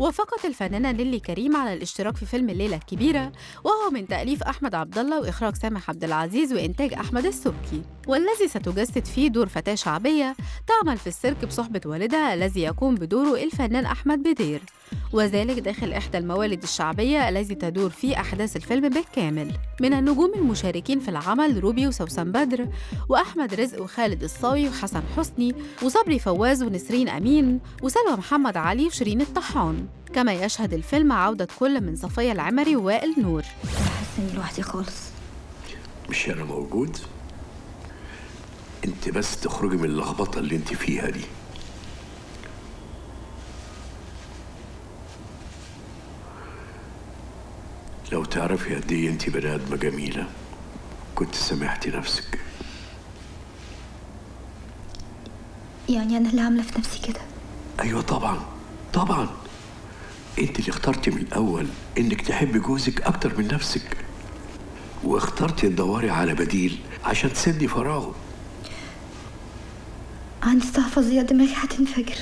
وافقت الفنانة نيلي كريم على الاشتراك في فيلم الليلة الكبيرة وهو من تأليف أحمد عبد الله وإخراج سامح عبد العزيز وإنتاج أحمد السبكي. والذي ستجسد فيه دور فتاة شعبية تعمل في السيرك بصحبة والدها الذي يقوم بدوره الفنان أحمد بدير. وذلك داخل إحدى الموالد الشعبية الذي تدور فيه أحداث الفيلم بالكامل. من النجوم المشاركين في العمل روبي وسوسن بدر وأحمد رزق وخالد الصاوي وحسن حسني وصبري فواز ونسرين أمين وسلوى محمد علي وشيرين الطحان. كما يشهد الفيلم عودة كل من صفية العمري ووائل نور. حاسه اني لوحدي خالص. مش أنا موجود؟ أنت بس تخرجي من اللخبطة اللي أنت فيها دي. لو تعرفي قد إيه انت بني آدمة جميلة. كنت سامحتي نفسك. يعني أنا اللي عاملة في نفسي كده؟ أيوه طبعا طبعا. انت اللي اخترتي من الأول إنك تحبي جوزك أكتر من نفسك. واخترتي تدوري على بديل عشان تسدي فراغه. عندي فظيعة دماغي هتنفجر.